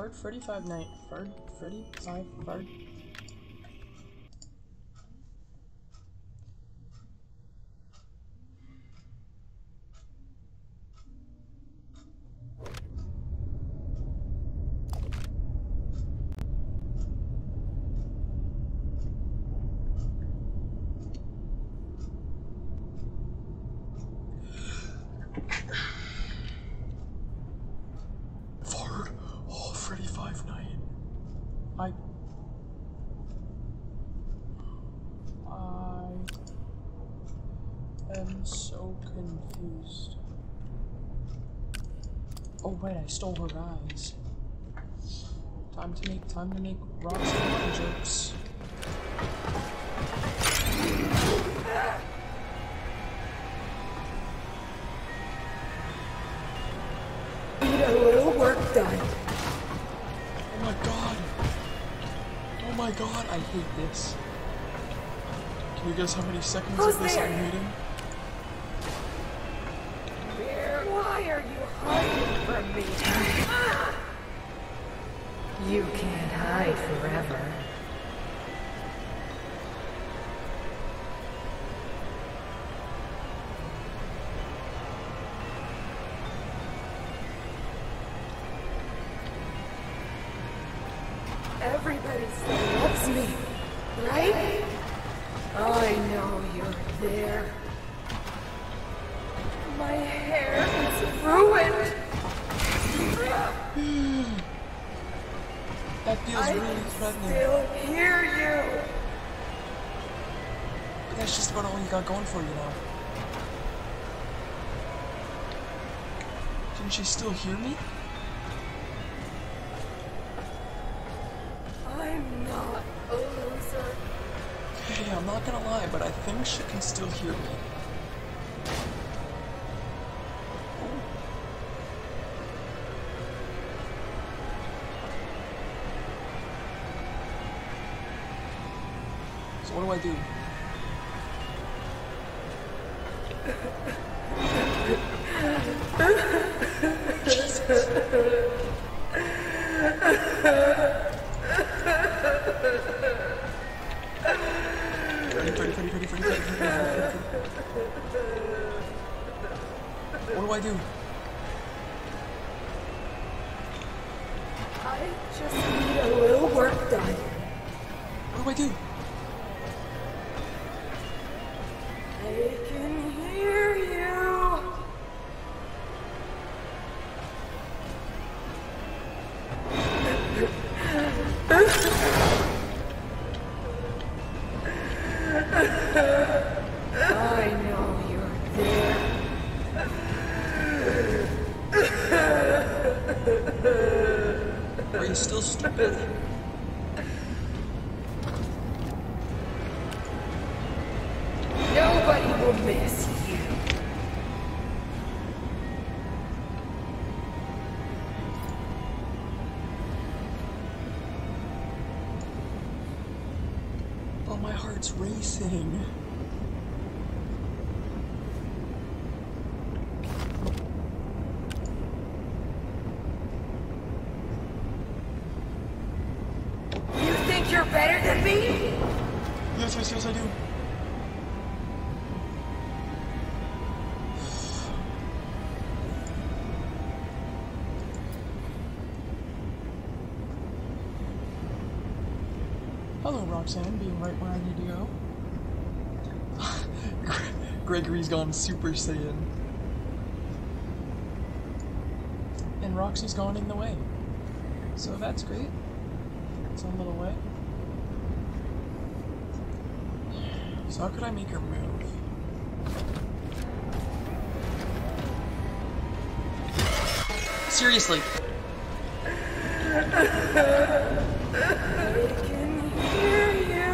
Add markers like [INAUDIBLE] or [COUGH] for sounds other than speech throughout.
Ford 45 night. Ford 45 Ford. Done. Oh my god! Oh my god, I hate this. Can you guess how many seconds Who's of this there? I'm hating? Where? Why are you hiding from me? Ah! You can't hide forever. About all you got going for you now. Can she still hear me? I'm not a loser. Hey, I'm not gonna lie, but I think she can still hear me. So what do I do? Can you you're better than me? Yes, yes, yes, I do. Hello, Roxanne, being right where I need to go. [LAUGHS] Gregory's gone Super Saiyan. And Roxy's gone in the way. So that's great. It's a little way. So how could I make her move? Seriously. I can hear you.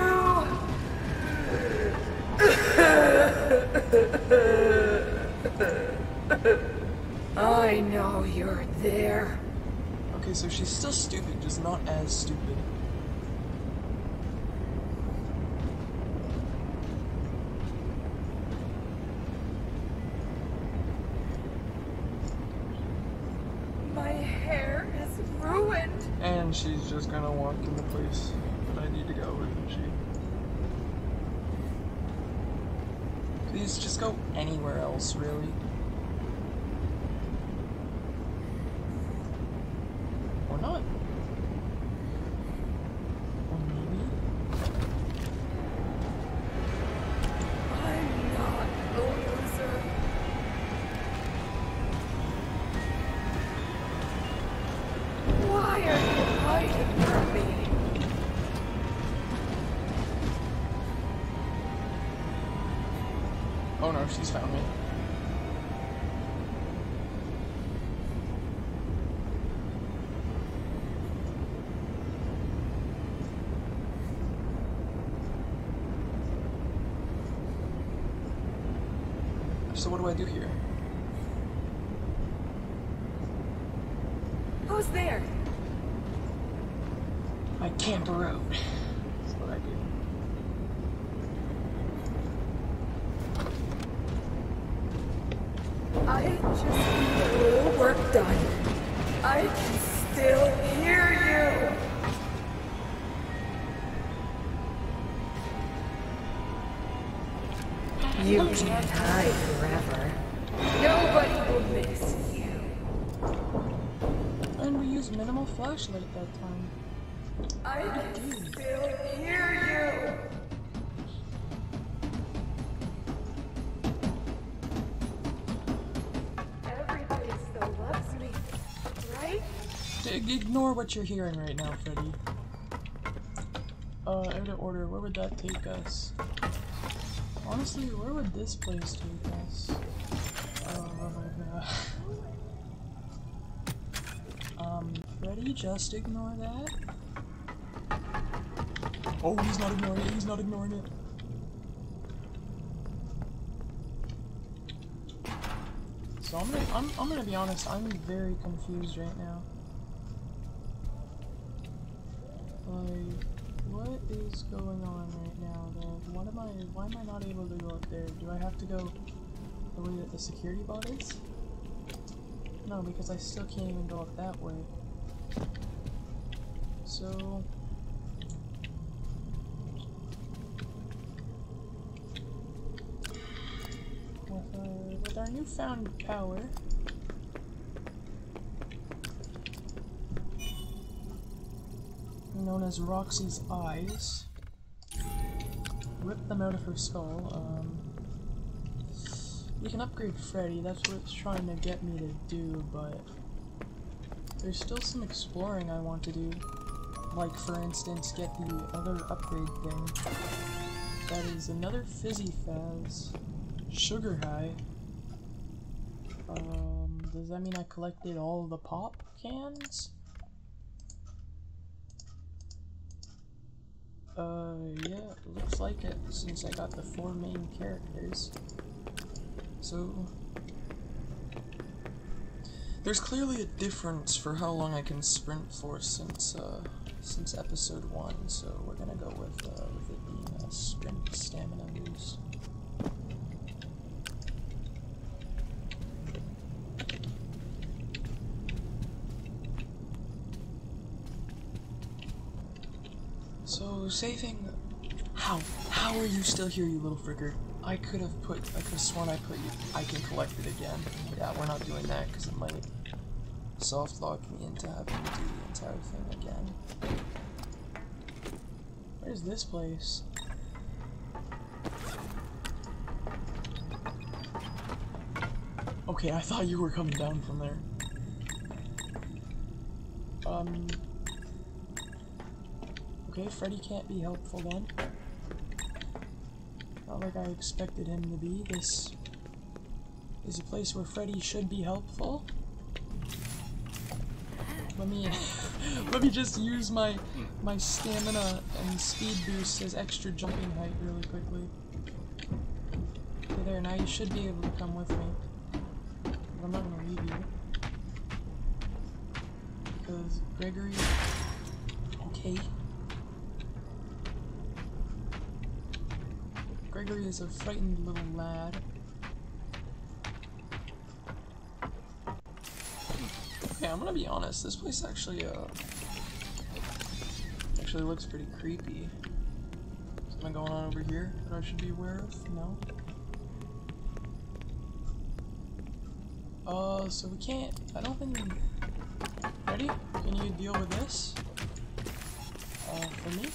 I know you're there. Okay, so she's still stupid, just not as stupid. My hair is ruined. happened? And just gonna walk in the place that I need to go, isn't she? Please just go anywhere else, really. No, she's found me. So what do I do here? Who's there? I camper out. That's what I do. I just need a little work done. I can still hear you. You can't hide forever. Nobody will miss you. And we use minimal flashlight that time. I can still Ignore what you're hearing right now, Freddy. Uh, out of order, where would that take us? Honestly, where would this place take us? God. [LAUGHS] Um, Freddy, just ignore that. Oh, he's not ignoring it, he's not ignoring it. So I'm gonna, I'm, I'm gonna be honest, I'm very confused right now. Like, what is going on right now? That what am I? Why am I not able to go up there? Do I have to go the way that the security bot is? No, because I still can't even go up that way. So. With our, with our newfound power, known as Roxy's eyes. Rip them out of her skull. Um, we can upgrade Freddy, that's what it's trying to get me to do, but there's still some exploring I want to do. Like, for instance, get the other upgrade thing. That is another Fizzy Faz. Sugar High. Um, does that mean I collected all the pop cans? Uh, yeah, looks like it, since I got the four main characters. So... There's clearly a difference for how long I can sprint for since, uh, since episode 1, so we're gonna go with, uh, with it being a sprint stamina boost. So, saving... How? How are you still here, you little fricker? I could have put... I could have sworn I put you... I can collect it again. Yeah, we're not doing that, because it might soft lock me into having to do the entire thing again. Where's this place? Okay, I thought you were coming down from there. Um... Okay, Freddy can't be helpful then. Not like I expected him to be. This is a place where Freddy should be helpful. Let me [LAUGHS] let me just use my my stamina and speed boost as extra jumping height really quickly. Okay, there. Now you should be able to come with me. But I'm not gonna leave you because Gregory. Okay. Gregory is a frightened little lad. Okay, I'm gonna be honest. This place actually, uh, actually looks pretty creepy. Something going on over here that I should be aware of? No? Uh, so we can't, I don't think, ready? Can you deal with this? Uh, for me?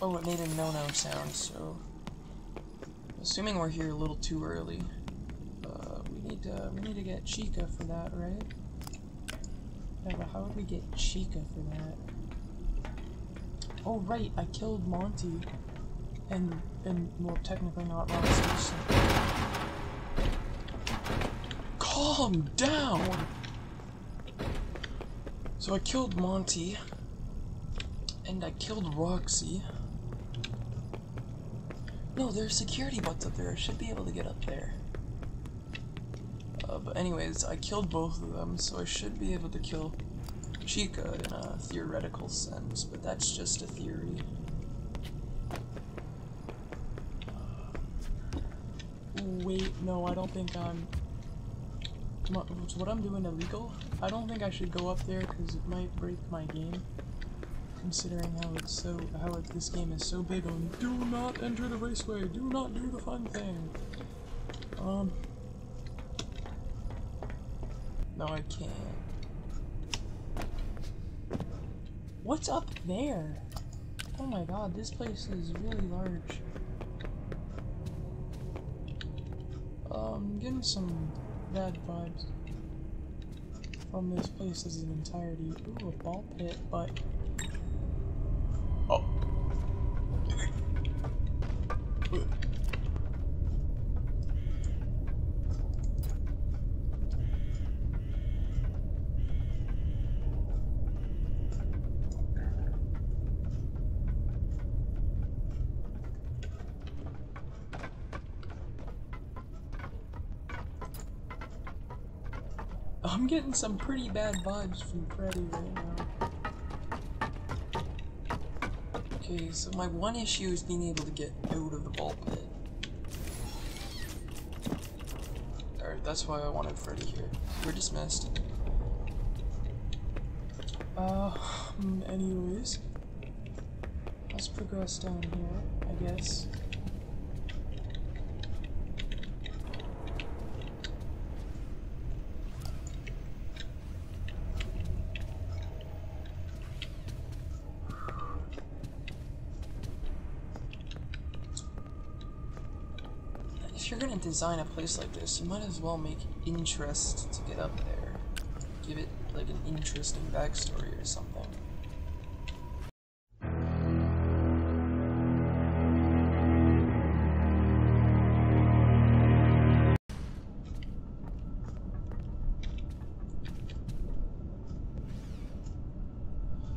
Oh, it made a no-no sound, so... Assuming we're here a little too early. Uh, we need to, we need to get Chica for that, right? Yeah, but how would we get Chica for that? Oh, right, I killed Monty. And, and, well, technically not Roxy, Calm down! So I killed Monty. And I killed Roxy. No, there's security bots up there. I should be able to get up there. Uh, but anyways, I killed both of them, so I should be able to kill Chica in a theoretical sense, but that's just a theory. Wait, no, I don't think I'm... What I'm doing illegal? I don't think I should go up there because it might break my game. Considering how it's so, how it, this game is so big on do not enter the raceway, do not do the fun thing. Um, no, I can't. What's up there? Oh my god, this place is really large. Um, getting some bad vibes from this place as an entirety. Ooh, a ball pit, but getting some pretty bad vibes from Freddy right now. Okay, so my one issue is being able to get out of the ball pit. Alright, that's why I wanted Freddy here. We're dismissed. Uh, anyways. Let's progress down here, I guess. Design a place like this, you might as well make interest to get up there. Give it like an interesting backstory or something.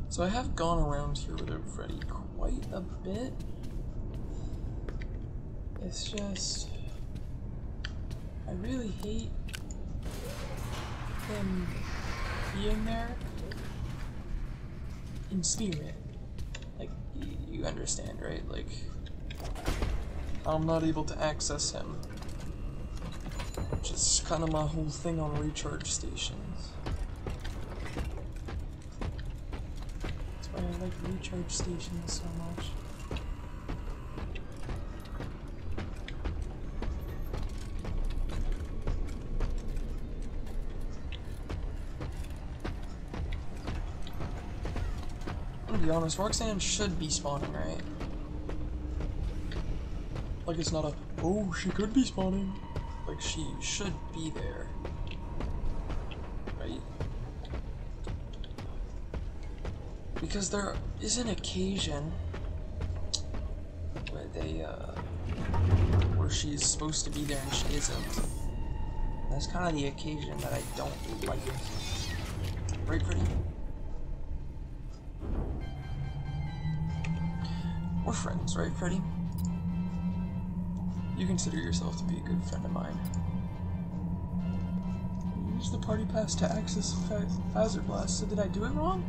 So I have gone around here with Freddy quite a bit. It's just... I really hate him being there in spirit. Like, you understand, right? Like, I'm not able to access him. Which is kind of my whole thing on recharge stations. That's why I like recharge stations so much. Honest, Roxanne should be spawning, right? Like it's not a, oh, she could be spawning. Like she should be there. Right? Because there is an occasion where they, uh, where she's supposed to be there and she isn't. That's kind of the occasion that I don't like. Right, pretty? Friends, right, Freddy? You consider yourself to be a good friend of mine. Use the party pass to access Fazer Blast. So did I do it wrong?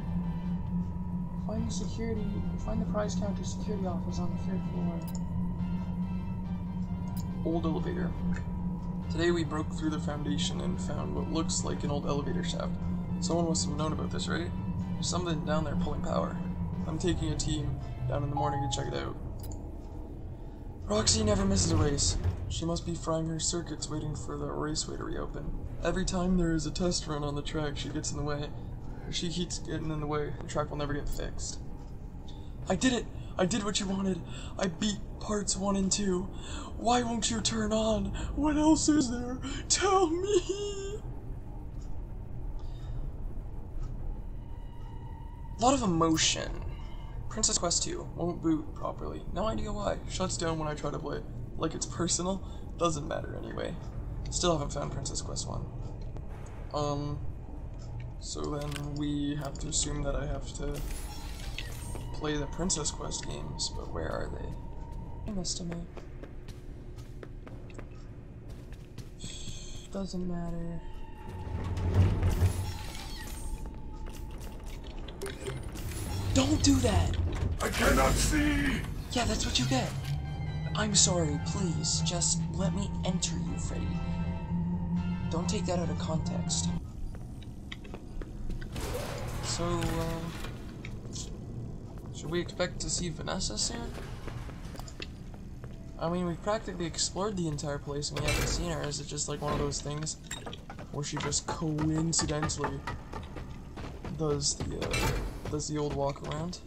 Find the security, find the prize counter security office on the third floor. Old elevator. Today we broke through the foundation and found what looks like an old elevator shaft. Someone must have known about this, right? There's something down there pulling power. I'm taking a team down in the morning to check it out. Roxy never misses a race. She must be frying her circuits waiting for the raceway to reopen. Every time there is a test run on the track, she gets in the way. She keeps getting in the way, the track will never get fixed. I did it! I did what you wanted. I beat parts 1 and 2. Why won't you turn on? What else is there? Tell me! A lot of emotion. Princess Quest 2 won't boot properly. No idea why. Shuts down when I try to play. Like it's personal. Doesn't matter anyway. Still haven't found Princess Quest 1. Um, so then we have to assume that I have to play the Princess Quest games, but where are they? This to me. Doesn't matter. Don't do that! I cannot see! Yeah, that's what you get. I'm sorry, please. Just let me enter you, Freddy. Don't take that out of context. So, uh, should we expect to see Vanessa soon? I mean, we've practically explored the entire place and we haven't seen her. Is it just like one of those things where she just coincidentally does the, uh, does the old walk around?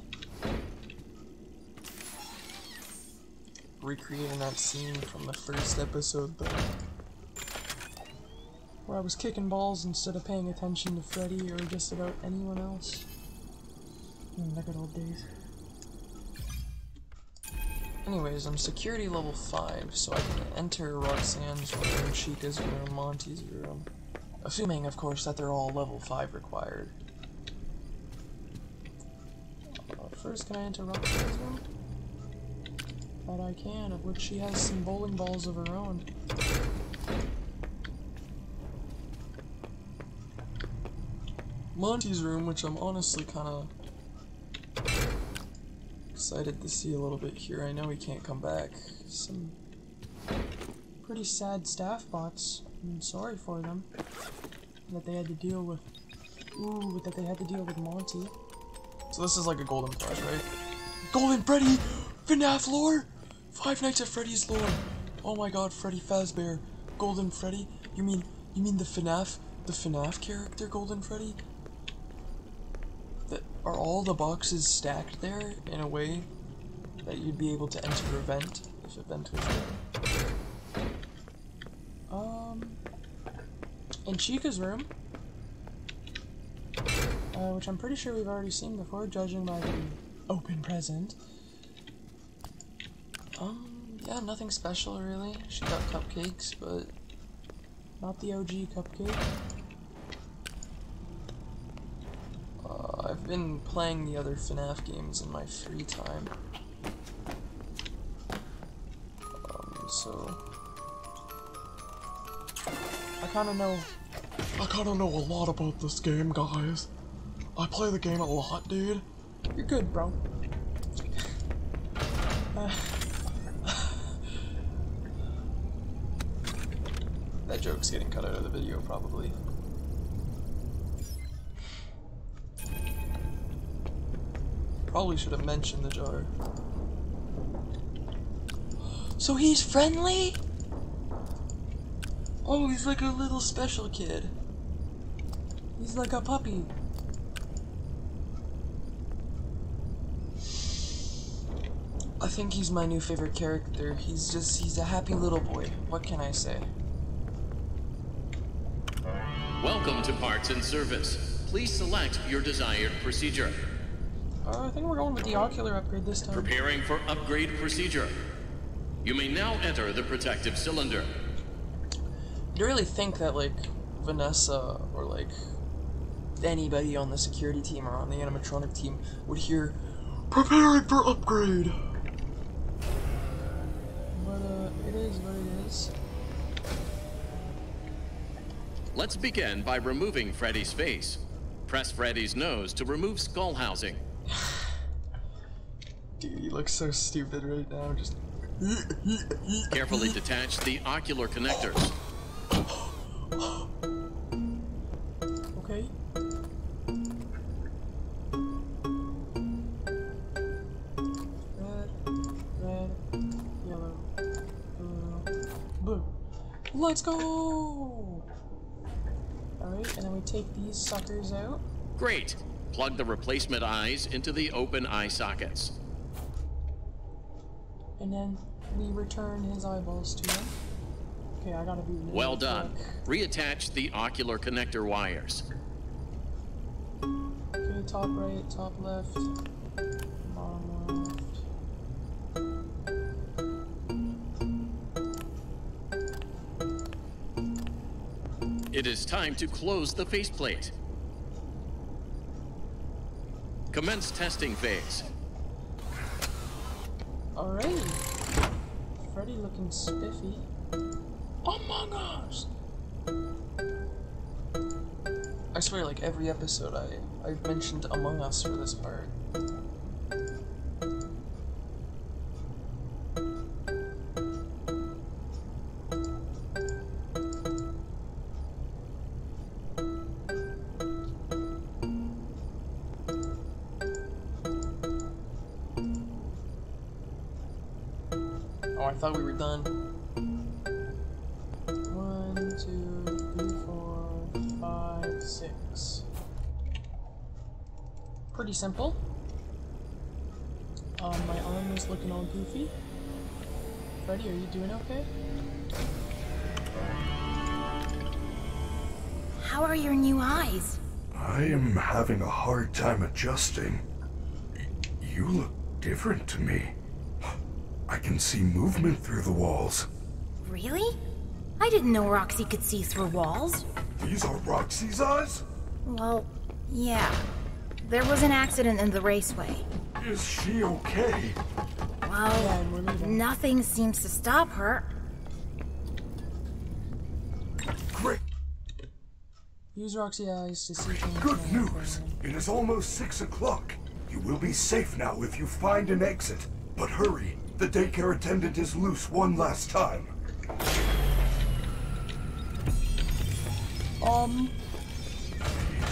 Recreating that scene from the first episode, though. Where I was kicking balls instead of paying attention to Freddy or just about anyone else. The good old days. Anyways, I'm security level 5, so I can enter Roxanne's room, Chica's room, Monty's room. Assuming, of course, that they're all level 5 required. Uh, first, can I enter Roxanne's room? That I can, of which she has some bowling balls of her own. Monty's room, which I'm honestly kind of excited to see a little bit here. I know he can't come back. Some pretty sad staff bots. I'm sorry for them. That they had to deal with. Ooh, that they had to deal with Monty. So this is like a Golden Flash, right? Golden Freddy! FNAF lore! Five Nights at Freddy's lore! Oh my god, Freddy Fazbear. Golden Freddy? You mean, you mean the FNAF, the FNAF character Golden Freddy? That, are all the boxes stacked there in a way that you'd be able to enter a vent if a vent was there? Um, in Chica's room, uh, which I'm pretty sure we've already seen before, judging by the open present. Um, yeah, nothing special really. She got cupcakes, but not the OG cupcake. Uh, I've been playing the other FNAF games in my free time. Um, so... I kinda know... I kinda know a lot about this game, guys. I play the game a lot, dude. You're good, bro. Uh, getting cut out of the video, probably. Probably should have mentioned the jar. So he's friendly? Oh, he's like a little special kid. He's like a puppy. I think he's my new favorite character. He's just, he's a happy little boy. What can I say? Welcome to Parts and Service. Please select your desired procedure. Uh, I think we're going with the ocular upgrade this time. Preparing for upgrade procedure. You may now enter the protective cylinder. Do you really think that, like, Vanessa or, like, anybody on the security team or on the animatronic team would hear, Preparing for upgrade! Let's begin by removing Freddy's face. Press Freddy's nose to remove skull housing. [SIGHS] Dude, he looks so stupid right now. Just [LAUGHS] carefully detach the ocular connectors. [GASPS] Okay. Red, red, yellow, blue, blue. Let's go! Take these suckers out. Great. Plug the replacement eyes into the open eye sockets. And then we return his eyeballs to him. Okay, I gotta be Well done. quick. Reattach the ocular connector wires. Okay, top right, top left, is time to close the faceplate. Commence testing phase. Alright. Freddy looking spiffy. Among Us! I swear, like every episode, I I've mentioned Among Us for this part. I thought we were done. One, two, three, four, five, six. Pretty simple. Um, my arm is looking all goofy. Freddy, are you doing okay? How are your new eyes? I am having a hard time adjusting. You look different to me. I can see movement through the walls. Really? I didn't know Roxy could see through walls. These are Roxy's eyes? Well, yeah. There was an accident in the raceway. Is she okay? Yeah, Well, and we're leaving. nothing seems to stop her. Great. Use Roxy eyes to see things. Good news. It is almost six o'clock. You will be safe now if you find an exit. But hurry. The daycare attendant is loose one last time. Um, These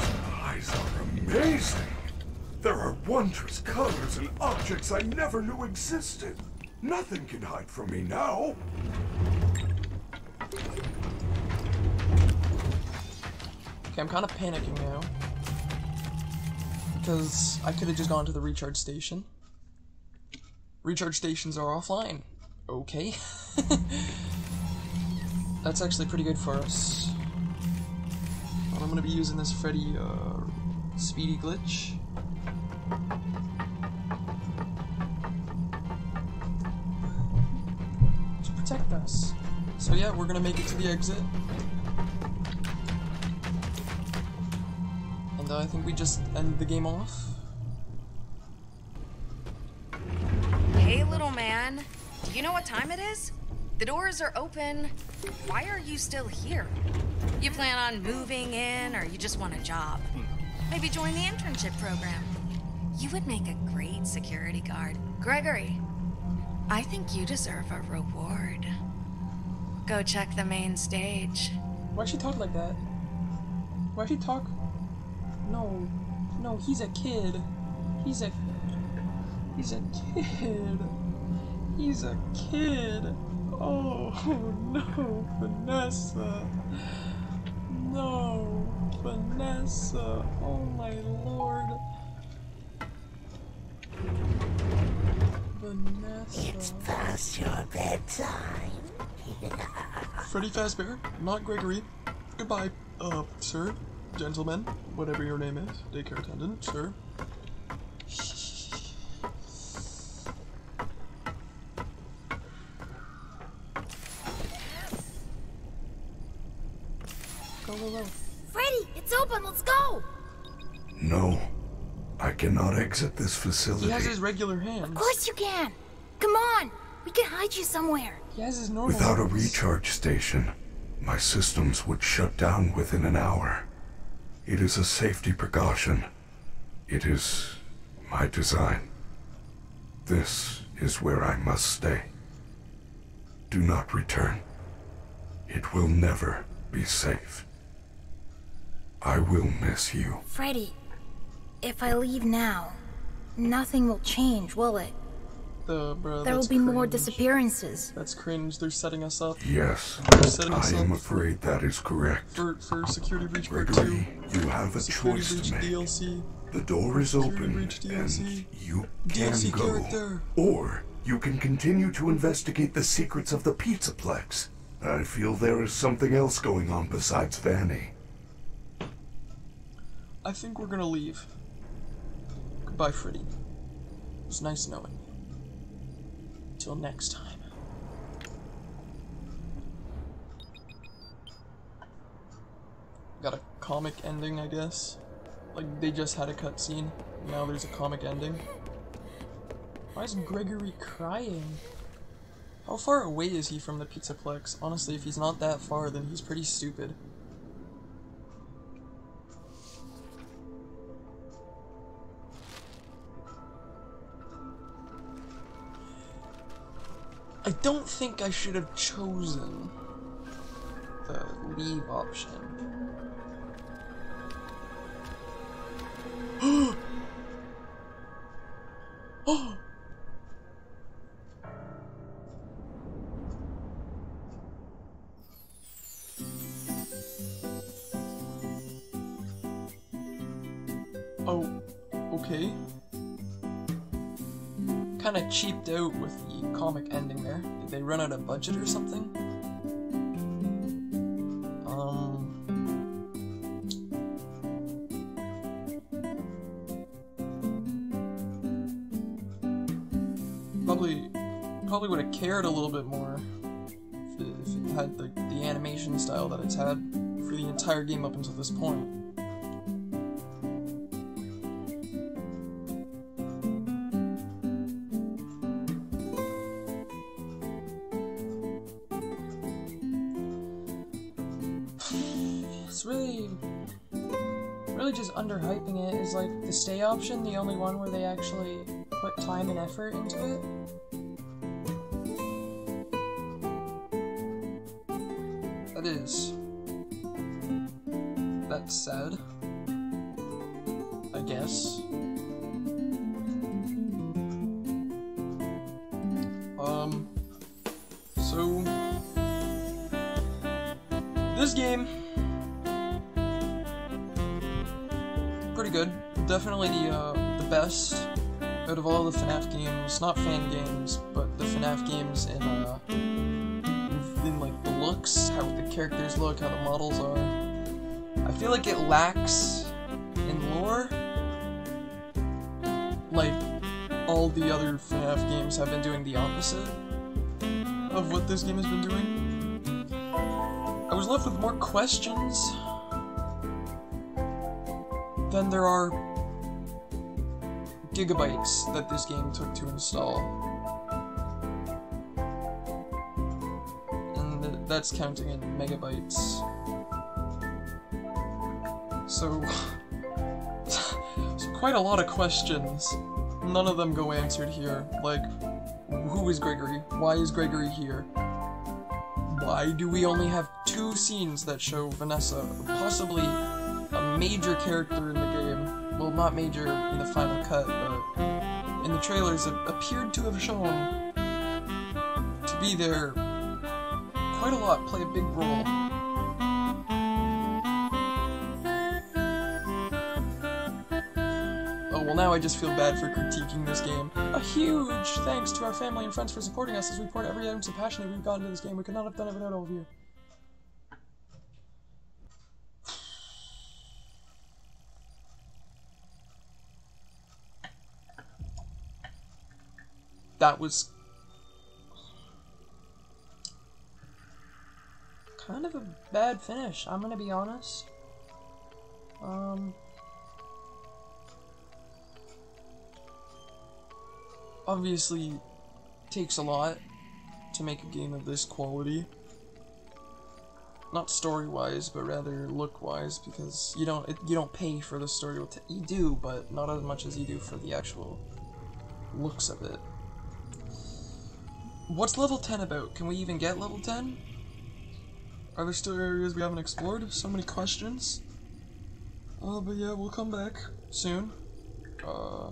Eyes are amazing. There are wondrous colors and objects I never knew existed. Nothing can hide from me now. okay, I'm kind of panicking now. Because I could have just gone to the recharge station. Recharge stations are offline. Okay. [LAUGHS] That's actually pretty good for us. I'm gonna be using this Freddy uh, speedy glitch. To protect us. So yeah, we're gonna make it to the exit. And uh, I think we just end the game off. Hey, little man. Do you know what time it is? The doors are open. Why are you still here? You plan on moving in, or you just want a job? Hmm. Maybe join the internship program. You would make a great security guard. Gregory, I think you deserve a reward. Go check the main stage. Why she talk like that? Why she talk? No, no, he's a kid. He's a, he's a kid. He's a kid. Oh no, Vanessa. No, Vanessa. Oh my lord. Vanessa. It's Past your bedtime. [LAUGHS] Freddy Fazbear, not Gregory. Goodbye, uh, sir, gentleman, whatever your name is, daycare attendant, sir. Exit this He facility. has his regular hands. Of course you can. Come on. We can hide you somewhere. He has his normal Without a recharge station, my systems would shut down within an hour. It is a safety precaution. It is my design. This is where I must stay. Do not return. It will never be safe. I will miss you. Freddy, if I leave now, nothing will change, will it? the bro. There will that's be more disappearances. That's cringe. They're setting us up Yes, setting us I am up afraid that is correct. for for security breach part two. Gregory, you have a Security choice breach to make. DLC. The door is Security open, breach and DLC. you can DLC go. character. Or you can continue to investigate the secrets of the Pizzaplex. I feel there is something else going on besides Vanny. I think we're gonna leave. Goodbye, Freddy. It was nice knowing you. Till next time. Got a comic ending, I guess. Like, they just had a cutscene. Now there's a comic ending. Why is Gregory crying? How far away is he from the Pizzaplex? Honestly, if he's not that far, then he's pretty stupid. Don't think I should have chosen the leave option. With the comic ending there. Did they run out of budget or something? Um. Probably, probably would have cared a little bit more if it, if it had the, the animation style that it's had for the entire game up until this point. The stay option the only one where they actually put time and effort into it? That is. That's sad. Best out of all the FNAF games. Not fan games, but the FNAF games in, uh, in, like the looks, how the characters look, how the models are. I feel like it lacks in lore. Like, all the other FNAF games have been doing the opposite of what this game has been doing. I was left with more questions than there are gigabytes that this game took to install. And that's counting in megabytes. So, [LAUGHS] so quite a lot of questions. None of them go answered here. Like, who is Gregory? Why is Gregory here? Why do we only have two scenes that show Vanessa, possibly a major character in? Well, not major in the final cut, but in the trailers, appeared to have shown to be there quite a lot, play a big role. Oh, well, now I just feel bad for critiquing this game. A huge thanks to our family and friends for supporting us as we poured every ounce of passion that we've got into this game. We could not have done it without all of you. That was kind of a bad finish, I'm gonna be honest. Um, obviously takes a lot to make a game of this quality. Not story-wise, but rather look-wise, because you don't it, you don't pay for the story. You do, but not as much as you do for the actual looks of it. What's level 10 about? Can we even get level 10? Are there still areas we haven't explored? So many questions. Uh, but yeah, we'll come back soon. Uh,